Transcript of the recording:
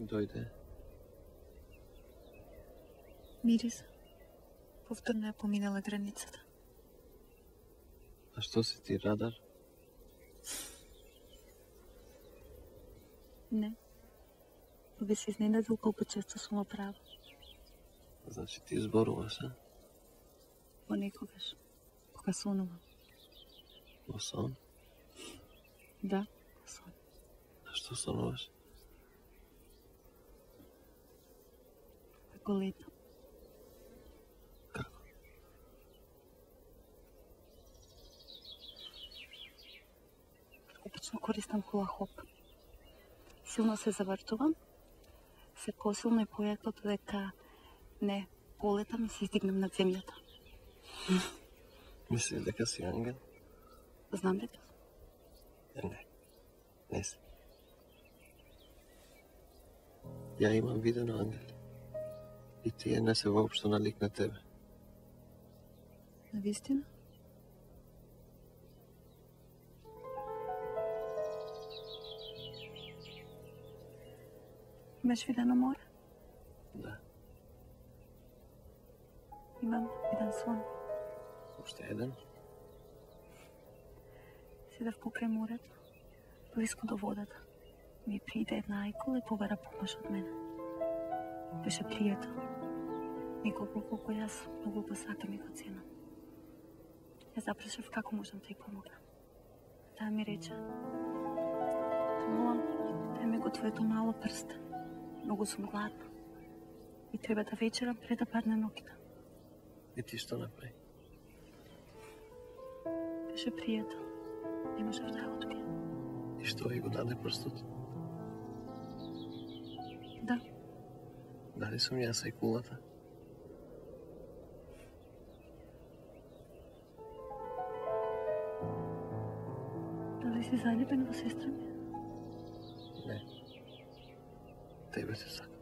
Дојде. Мирис. Повторно е поминала границата. А што си ти радар? Не. Би се изненадил колку често сум во право. Значи ти зборуваш, а? Понекогаш. Кога сонувам. Во сон? Да, сон. А што сонуваш? Како летам. Како? Обично користам хула-хоп. Силно се завртувам, се посилно и појако додека не полетам и се издигнам над земјата. Мислиш дека си ангел? Знам дека не. Не си. Ја имам видено ангели. И тие не се воопшто налик на тебе. на вистина. Имаш видено море? Да. Имам еден сон. Уште еден? Седев покрај морето, близко до водата. Ми приде една ајкула и побара помош од мене. Беше пријател. Николку колку јас многу го сакам и го ценам. Ја запрашав како можам да ја помогнам. Таа ми рече, молам, дај ми го твоето мало прсте. Многу сум гладна. И треба да вечерам пред да падне ноќта. И ти што направи? Беше пријател. Не можев да ја одбијам. И што ви го даде прстот? Да, Дали сум јас и кулата? Дали си залюбен во сестра ми? Не. Тебе се сакам.